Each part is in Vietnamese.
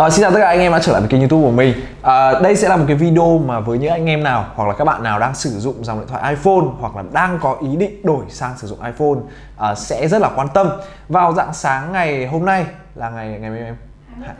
À, xin chào tất cả anh em đã trở lại với kênh youtube của mình. À, Đây sẽ là một cái video mà với những anh em nào hoặc là các bạn nào đang sử dụng dòng điện thoại iPhone hoặc là đang có ý định đổi sang sử dụng iPhone à, sẽ rất là quan tâm. Vào dạng sáng ngày hôm nay là ngày ngày em?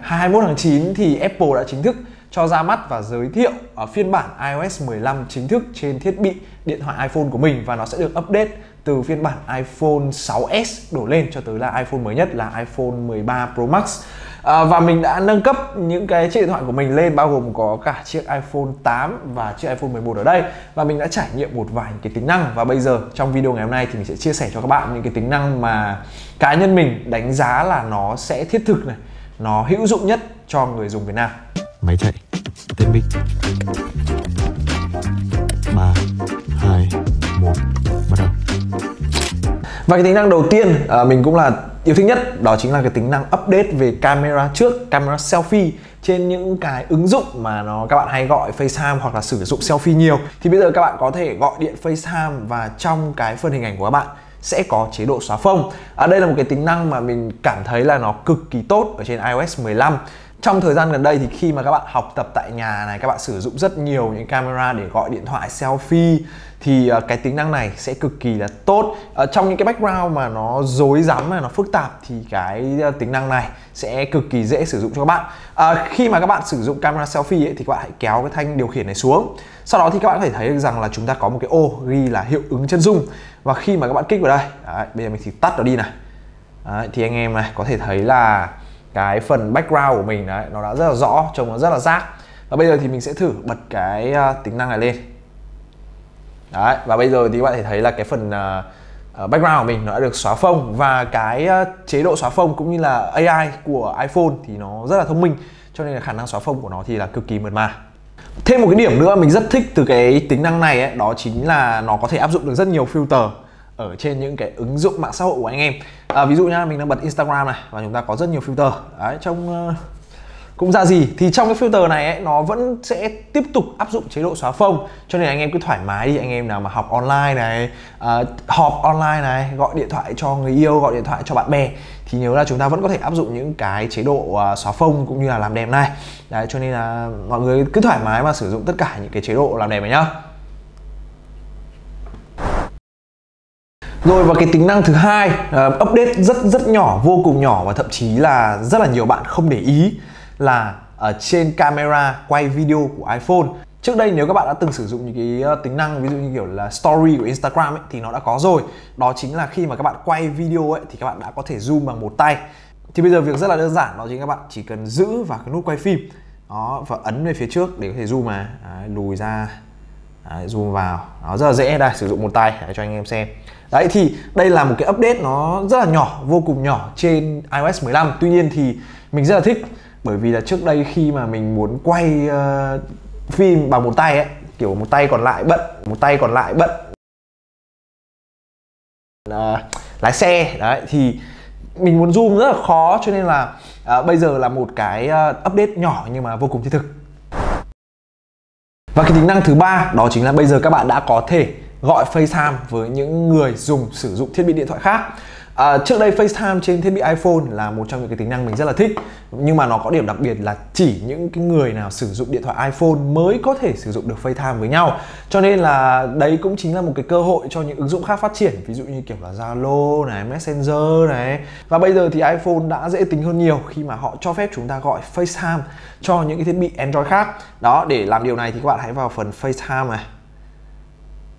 21 tháng 9 thì Apple đã chính thức cho ra mắt và giới thiệu ở phiên bản iOS 15 chính thức trên thiết bị điện thoại iPhone của mình và nó sẽ được update từ phiên bản iPhone 6s đổ lên cho tới là iPhone mới nhất là iPhone 13 Pro Max à, và mình đã nâng cấp những cái chiếc điện thoại của mình lên bao gồm có cả chiếc iPhone 8 và chiếc iPhone 11 ở đây. Và mình đã trải nghiệm một vài cái tính năng. Và bây giờ trong video ngày hôm nay thì mình sẽ chia sẻ cho các bạn những cái tính năng mà cá nhân mình đánh giá là nó sẽ thiết thực này nó hữu dụng nhất cho người dùng Việt Nam. Máy chạy tên bích. Ba hai một bắt đầu. Và cái tính năng đầu tiên à, mình cũng là yêu thích nhất đó chính là cái tính năng update về camera trước camera selfie trên những cái ứng dụng mà nó các bạn hay gọi FaceTime hoặc là sử dụng selfie nhiều thì bây giờ các bạn có thể gọi điện FaceTime và trong cái phần hình ảnh của các bạn sẽ có chế độ xóa phông. À, đây là một cái tính năng mà mình cảm thấy là nó cực kỳ tốt ở trên iOS 15 trong thời gian gần đây thì khi mà các bạn học tập tại nhà này các bạn sử dụng rất nhiều những camera để gọi điện thoại selfie thì ờ, cái tính năng này sẽ cực kỳ là tốt. Ở trong những cái background mà nó rối rắm mà nó phức tạp thì cái ờ, tính năng này sẽ cực kỳ dễ sử dụng cho các bạn. À, khi mà các bạn sử dụng camera selfie ấy, thì các bạn hãy kéo cái thanh điều khiển này xuống. Sau đó thì các bạn có thể thấy được rằng là chúng ta có một cái ô ghi là hiệu ứng chân dung. Và khi mà các bạn kích vào đây đấy, bây giờ mình thì tắt nó đi này. Đấy, thì anh em này có thể thấy là cái phần background của mình đấy nó đã rất là rõ trông nó rất là rác. Và bây giờ thì mình sẽ thử bật cái uh, tính năng này lên. Đấy và bây giờ thì các bạn thể thấy là cái phần uh, background của mình nó đã được xóa phông. Và cái uh, chế độ xóa phông cũng như là AI của iPhone thì nó rất là thông minh cho nên là khả năng xóa phông của nó thì là cực kỳ mượt mà. Thêm một cái điểm nữa mình rất thích từ cái tính năng này ấy, đó chính là nó có thể áp dụng được rất nhiều filter ở trên những cái ứng dụng mạng xã hội của anh em. À, ví dụ nha mình đang bật Instagram này và chúng ta có rất nhiều filter. Đấy trong uh, ờ, cũng ra gì thì trong cái filter này ấy, nó vẫn sẽ tiếp tục áp dụng chế độ xóa phông. Cho nên anh em cứ thoải mái đi anh em nào mà học online này uh, họp online này gọi điện thoại cho người yêu gọi điện thoại cho bạn bè thì nhớ là chúng ta vẫn có thể áp dụng những cái chế độ uh, xóa phông cũng như là làm đẹp này. Đấy cho nên là mọi người cứ thoải mái mà sử dụng tất cả những cái chế độ làm đẹp này nhá. Rồi và cái tính năng thứ hai uh, update rất rất nhỏ vô cùng nhỏ và thậm chí là rất là nhiều bạn không để ý là ở trên camera quay video của iPhone. Trước đây nếu các bạn đã từng sử dụng những cái ờ, tính năng ví dụ như kiểu là story của Instagram ấy, thì nó đã có rồi. Đó chính là khi mà các bạn quay video ấy thì các bạn đã có thể zoom bằng một tay. Thì bây giờ việc rất là đơn giản đó chính các bạn chỉ cần giữ vào cái nút quay phim. Đó và ấn về phía trước để có thể zoom mà. Đấy, lùi ra. Đấy, zoom vào. Nó rất là dễ đây sử dụng một tay để cho anh em xem đấy thì đây là một cái update nó rất là nhỏ vô cùng nhỏ trên iOS 15 tuy nhiên thì mình rất là thích bởi vì là trước đây khi mà mình muốn quay uh, phim bằng một tay ấy kiểu một tay còn lại bận một tay còn lại bận uh, lái xe đấy thì mình muốn zoom rất là khó cho nên là uh, bây giờ là một cái uh, update nhỏ nhưng mà vô cùng thiết thực. Và cái tính năng thứ ba đó chính là bây giờ các bạn đã có thể gọi FaceTime với những người dùng sử dụng thiết bị điện thoại khác. À, trước đây FaceTime trên thiết bị iPhone là một trong những cái tính năng mình rất là thích nhưng mà nó có điểm đặc biệt là chỉ những cái người nào sử dụng điện thoại iPhone mới có thể sử dụng được FaceTime với nhau. Cho nên là đấy cũng chính là một cái cơ hội cho những ứng dụng khác phát triển ví dụ như kiểu là Zalo này, Messenger này. Và bây giờ thì iPhone đã dễ tính hơn nhiều khi mà họ cho phép chúng ta gọi FaceTime cho những cái thiết bị Android khác. Đó để làm điều này thì các bạn hãy vào phần FaceTime này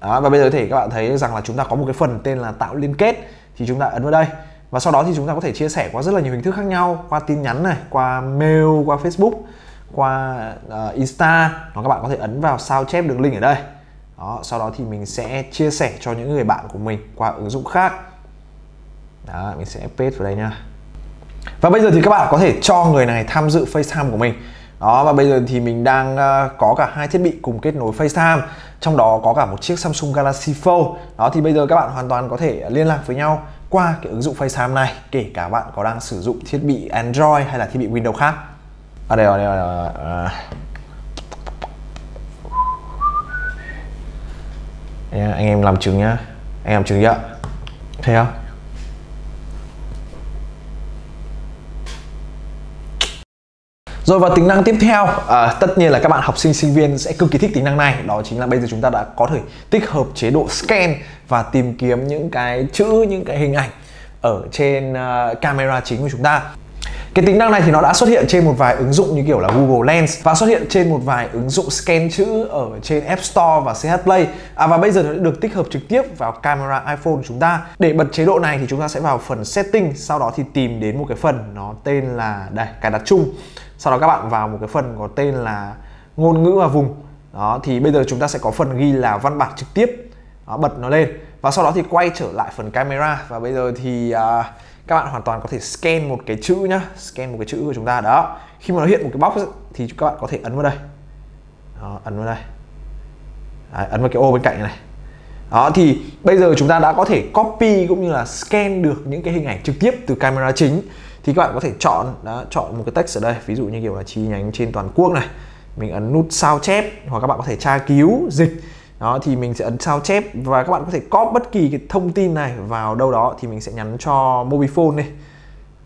đó, và bây giờ thể các bạn thấy rằng là chúng ta có một cái phần tên là tạo liên kết thì chúng ta ấn vào đây. Và sau đó thì chúng ta có thể chia sẻ qua rất là nhiều hình thức khác nhau qua tin nhắn này qua mail qua facebook qua uh, insta. Hoặc các bạn có thể ấn vào sao chép đường link ở đây. Đó sau đó thì mình sẽ chia sẻ cho những người bạn của mình qua ứng dụng khác. Đó mình sẽ paste vào đây nha. Và bây giờ thì các bạn có thể cho người này tham dự FaceTime của mình đó và bây giờ thì mình đang uh, có cả hai thiết bị cùng kết nối FaceTime. Trong đó có cả một chiếc Samsung Galaxy Fold. Đó thì bây giờ các bạn hoàn toàn có thể liên lạc với nhau qua cái ứng dụng FaceTime này kể cả bạn có đang sử dụng thiết bị Android hay là thiết bị Windows khác. Ở đây, rồi đây, rồi đây. À. anh em làm chứng nhá. Anh làm chứng chưa? Thấy không? Rồi và tính năng tiếp theo, à, tất nhiên là các bạn học sinh sinh viên sẽ cực kỳ thích tính năng này. Đó chính là bây giờ chúng ta đã có thể tích hợp chế độ scan và tìm kiếm những cái chữ, những cái hình ảnh ở trên uh, camera chính của chúng ta cái tính năng này thì nó đã xuất hiện trên một vài ứng dụng như kiểu là Google Lens và xuất hiện trên một vài ứng dụng scan chữ ở trên App Store và CH Play. À, và bây giờ nó được tích hợp trực tiếp vào camera iPhone của chúng ta. Để bật chế độ này thì chúng ta sẽ vào phần setting sau đó thì tìm đến một cái phần nó tên là đây cài đặt chung sau đó các bạn vào một cái phần có tên là ngôn ngữ và vùng. Đó thì bây giờ chúng ta sẽ có phần ghi là văn bản trực tiếp đó, bật nó lên. Và sau đó thì quay trở lại phần camera. Và bây giờ thì uh, các bạn hoàn toàn có thể scan một cái chữ nhá. Scan một cái chữ của chúng ta. Đó. Khi mà nó hiện một cái box thì các bạn có thể ấn vào đây. Đó, ấn vào đây. Đấy, ấn vào cái ô bên cạnh này. Đó thì bây giờ chúng ta đã có thể copy cũng như là scan được những cái hình ảnh trực tiếp từ camera chính. Thì các bạn có thể chọn đó, chọn một cái text ở đây. Ví dụ như kiểu là chi nhánh trên toàn quốc này. Mình ấn nút sao chép hoặc các bạn có thể tra cứu dịch đó thì mình sẽ ấn sao chép và các bạn có thể copy bất kỳ cái thông tin này vào đâu đó thì mình sẽ nhắn cho mobifone này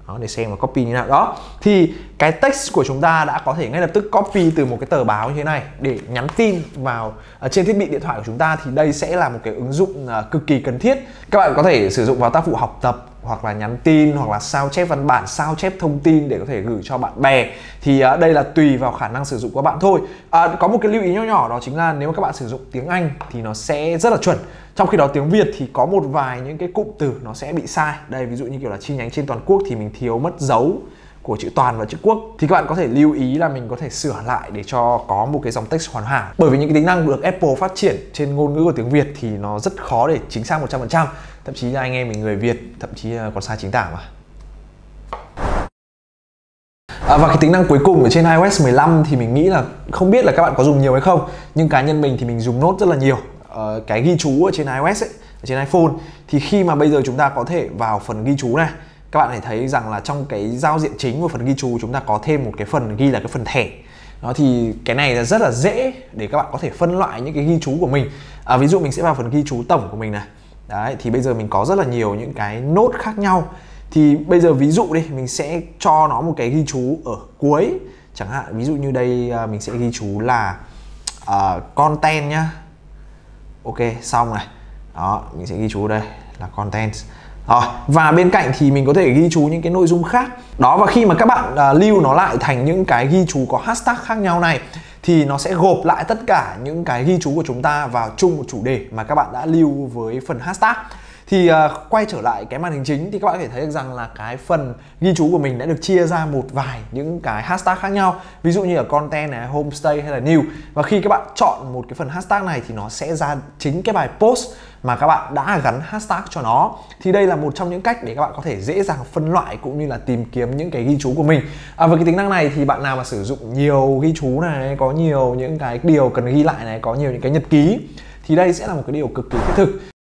đó, để xem và copy như nào. Đó thì cái text của chúng ta đã có thể ngay lập tức copy từ một cái tờ báo như thế này để nhắn tin vào ở trên thiết bị điện thoại của chúng ta thì đây sẽ là một cái ứng dụng à, cực kỳ cần thiết. Các bạn có thể sử dụng vào tác vụ học tập hoặc là nhắn tin hoặc là sao chép văn bản sao chép thông tin để có thể gửi cho bạn bè thì uh, đây là tùy vào khả năng sử dụng của bạn thôi. Uh, có một cái lưu ý nhỏ nhỏ đó chính là nếu mà các bạn sử dụng tiếng anh thì nó sẽ rất là chuẩn. Trong khi đó tiếng việt thì có một vài những cái cụm từ nó sẽ bị sai. Đây ví dụ như kiểu là chi nhánh trên toàn quốc thì mình thiếu mất dấu của chữ toàn và chữ quốc thì các bạn có thể lưu ý là mình có thể sửa lại để cho có một cái dòng text hoàn hảo. Bởi vì những cái tính năng được Apple phát triển trên ngôn ngữ của tiếng Việt thì nó rất khó để chính xác 100% thậm chí là anh em mình người Việt thậm chí còn sai chính tả mà. À, và cái tính năng cuối cùng ở trên iOS 15 thì mình nghĩ là không biết là các bạn có dùng nhiều hay không nhưng cá nhân mình thì mình dùng nốt rất là nhiều. Ờ, cái ghi chú ở trên iOS ấy, ở trên iPhone thì khi mà bây giờ chúng ta có thể vào phần ghi chú này các bạn hãy thấy rằng là trong cái giao diện chính của phần ghi chú chúng ta có thêm một cái phần ghi là cái phần thẻ. Đó thì cái này là rất là dễ để các bạn có thể phân loại những cái ghi chú của mình. À, ví dụ mình sẽ vào phần ghi chú tổng của mình này. Đấy thì bây giờ mình có rất là nhiều những cái nốt khác nhau. Thì bây giờ ví dụ đi mình sẽ cho nó một cái ghi chú ở cuối. Chẳng hạn ví dụ như đây à, mình sẽ ghi chú là uh, content nhá. Ok xong này. Đó mình sẽ ghi chú đây là content rồi, và bên cạnh thì mình có thể ghi chú những cái nội dung khác. Đó và khi mà các bạn uh, lưu nó lại thành những cái ghi chú có hashtag khác nhau này Thì nó sẽ gộp lại tất cả những cái ghi chú của chúng ta vào chung một chủ đề mà các bạn đã lưu với phần hashtag thì uh, quay trở lại cái màn hình chính thì các bạn có thể thấy được rằng là cái phần ghi chú của mình đã được chia ra một vài những cái hashtag khác nhau. Ví dụ như ở content này homestay hay là new. Và khi các bạn chọn một cái phần hashtag này thì nó sẽ ra chính cái bài post mà các bạn đã gắn hashtag cho nó. Thì đây là một trong những cách để các bạn có thể dễ dàng phân loại cũng như là tìm kiếm những cái ghi chú của mình. À, với cái tính năng này thì bạn nào mà sử dụng nhiều ghi chú này có nhiều những cái điều cần ghi lại này có nhiều những cái nhật ký thì đây sẽ là một cái điều cực kỳ thiết thực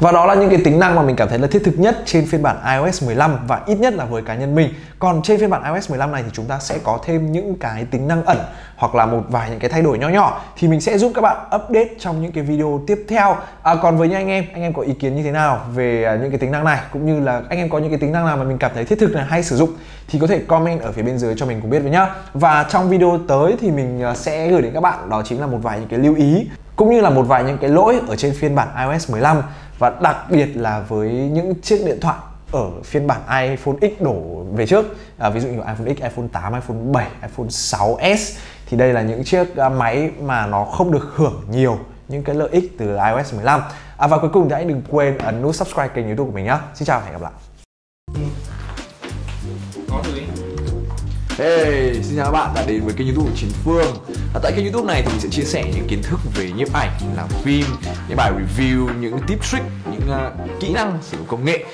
và đó là những cái tính năng mà mình cảm thấy là thiết thực nhất trên phiên bản iOS 15 và ít nhất là với cá nhân mình. Còn trên phiên bản iOS 15 này thì chúng ta sẽ có thêm những cái tính năng ẩn hoặc là một vài những cái thay đổi nhỏ nhỏ thì mình sẽ giúp các bạn update trong những cái video tiếp theo. À, còn với những anh em, anh em có ý kiến như thế nào về à, những cái tính năng này cũng như là anh em có những cái tính năng nào mà mình cảm thấy thiết thực là hay sử dụng thì có thể comment ở phía bên dưới cho mình cùng biết với nhá. Và trong video tới thì mình à, sẽ gửi đến các bạn đó chính là một vài những cái lưu ý cũng như là một vài những cái lỗi ở trên phiên bản iOS 15 và đặc biệt là với những chiếc điện thoại ở phiên bản iPhone X đổ về trước à, ví dụ như iPhone X, iPhone 8, iPhone 7, iPhone 6s thì đây là những chiếc à, máy mà nó không được hưởng nhiều những cái lợi ích từ iOS 15 à, và cuối cùng thì hãy đừng quên ấn nút subscribe kênh youtube của mình nhé Xin chào và hẹn gặp lại. Hey, xin chào các bạn đã đến với kênh youtube của Chiến Phương. À, Tại kênh youtube này thì mình sẽ chia sẻ những kiến thức về nhiếp ảnh, làm phim, những bài review, những tip trick, những uh, kỹ năng sử dụng công nghệ.